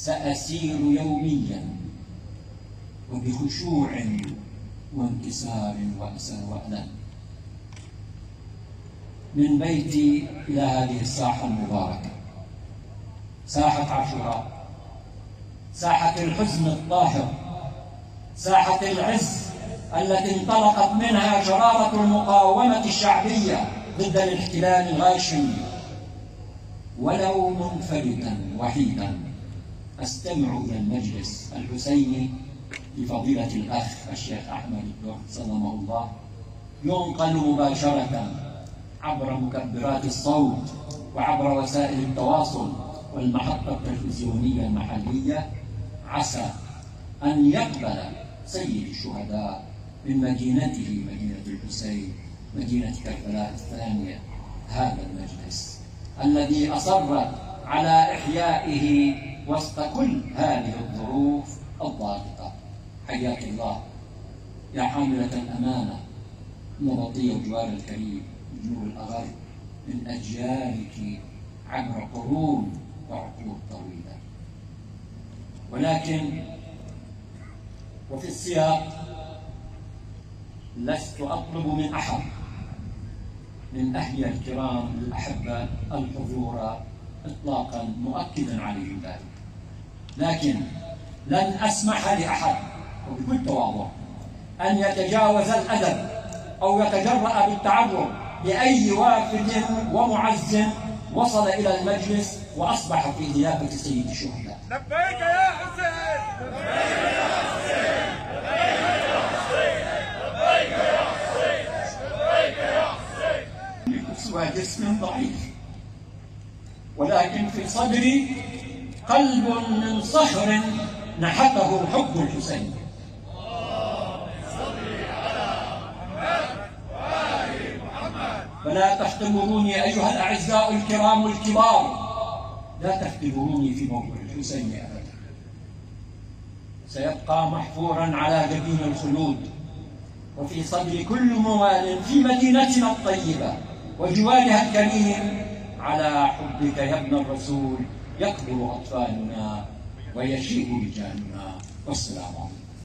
سأسير يوميا وبخشوع وانكسار وأسى وألم من بيتي إلى هذه الساحة المباركة. ساحة عاشوراء. ساحة الحزن الطاهر. ساحة العز التي انطلقت منها شرارة المقاومة الشعبية ضد الاحتلال الغاشم ولو منفردا وحيدا. أستمع إلى المجلس الحسيني لفضيلة الأخ الشيخ أحمد الدر سلمه الله. ينقل مباشرة عبر مكبرات الصوت وعبر وسائل التواصل والمحطة التلفزيونية المحلية. عسى أن يقبل سيد الشهداء من مدينته مدينة الحسين مدينة كربلاء الثانية هذا المجلس الذي أصر على إحيائه وسط كل هذه الظروف الضاغطة. حياك الله. يا حاملة الأمانة. نبطي الجوار الكريم. نور الأغر. من أجيالك عبر قرون وعقود طويلة. ولكن وفي السياق لست أطلب من أحد. من أهلي الكرام الأحبة الحضور إطلاقا مؤكدا عليهم ذلك لكن لن أسمح لأحد وبكل تواضع أن يتجاوز الأدب أو يتجرأ بالتعرض لأي وافد ومعز وصل إلى المجلس وأصبح في ضيافة سيد الشهداء لبيك يا حسين لبيك يا حسين لبيك يا حسين لبيك يا حسين سوى جسم ضعيف ولكن في صدري قلب من صخر نحته حب الحسين. فلا تختبروني أيها الأعزاء الكرام الكبار. لا تختبروني في موضوع الحسين أبدا. سيبقى محفورا على جبين الخلود. وفي صدر كل موال في مدينتنا الطيبة وجوارها الكريم على حبك يا ابن الرسول يكبر أطفالنا ويشيب رجالنا والسلام عليكم.